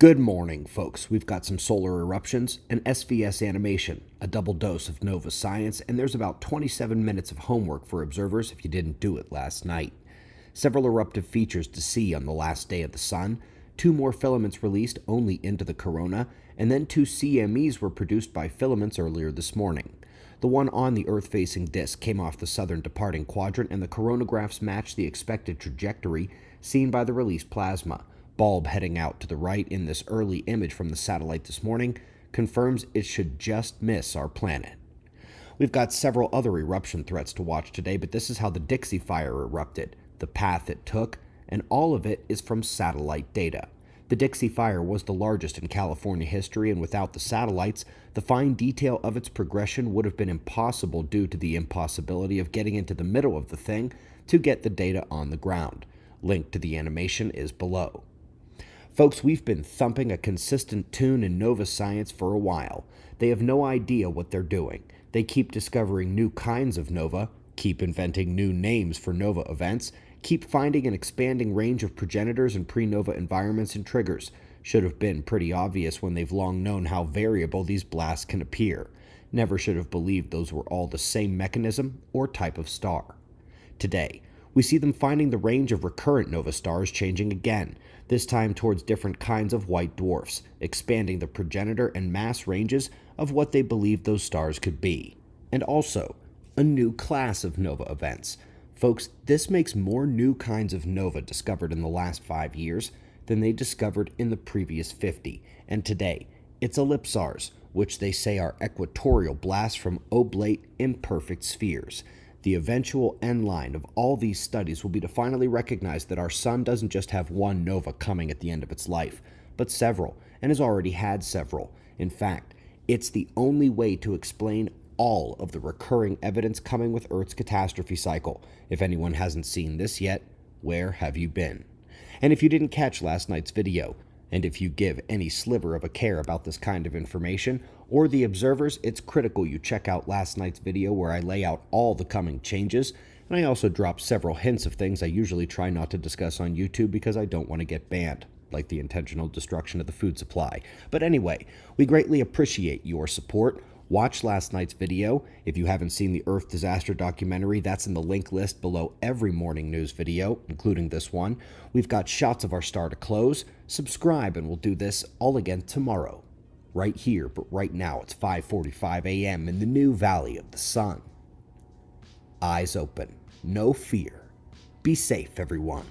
Good morning, folks. We've got some solar eruptions, an SVS animation, a double dose of Nova Science, and there's about 27 minutes of homework for observers if you didn't do it last night. Several eruptive features to see on the last day of the sun, two more filaments released only into the corona, and then two CMEs were produced by filaments earlier this morning. The one on the Earth facing disk came off the southern departing quadrant, and the coronagraphs matched the expected trajectory seen by the released plasma bulb heading out to the right in this early image from the satellite this morning confirms it should just miss our planet. We've got several other eruption threats to watch today, but this is how the Dixie Fire erupted, the path it took, and all of it is from satellite data. The Dixie Fire was the largest in California history, and without the satellites, the fine detail of its progression would have been impossible due to the impossibility of getting into the middle of the thing to get the data on the ground. Link to the animation is below. Folks, we've been thumping a consistent tune in Nova Science for a while. They have no idea what they're doing. They keep discovering new kinds of nova, keep inventing new names for nova events, keep finding an expanding range of progenitors and pre-nova environments and triggers. Should have been pretty obvious when they've long known how variable these blasts can appear. Never should have believed those were all the same mechanism or type of star. Today, we see them finding the range of recurrent nova stars changing again, this time towards different kinds of white dwarfs, expanding the progenitor and mass ranges of what they believe those stars could be. And also, a new class of nova events. Folks, this makes more new kinds of nova discovered in the last five years than they discovered in the previous 50. And today, it's ellipsars, which they say are equatorial blasts from oblate imperfect spheres. The eventual end line of all these studies will be to finally recognize that our sun doesn't just have one nova coming at the end of its life, but several, and has already had several. In fact, it's the only way to explain all of the recurring evidence coming with Earth's catastrophe cycle. If anyone hasn't seen this yet, where have you been? And if you didn't catch last night's video, and if you give any sliver of a care about this kind of information, or the observers, it's critical you check out last night's video where I lay out all the coming changes, and I also drop several hints of things I usually try not to discuss on YouTube because I don't want to get banned like the intentional destruction of the food supply. But anyway, we greatly appreciate your support. Watch last night's video. If you haven't seen the Earth disaster documentary, that's in the link list below every morning news video, including this one. We've got shots of our star to close. Subscribe and we'll do this all again tomorrow. Right here, but right now it's 5:45 a.m. in the new Valley of the Sun. Eyes open, no fear. Be safe, everyone.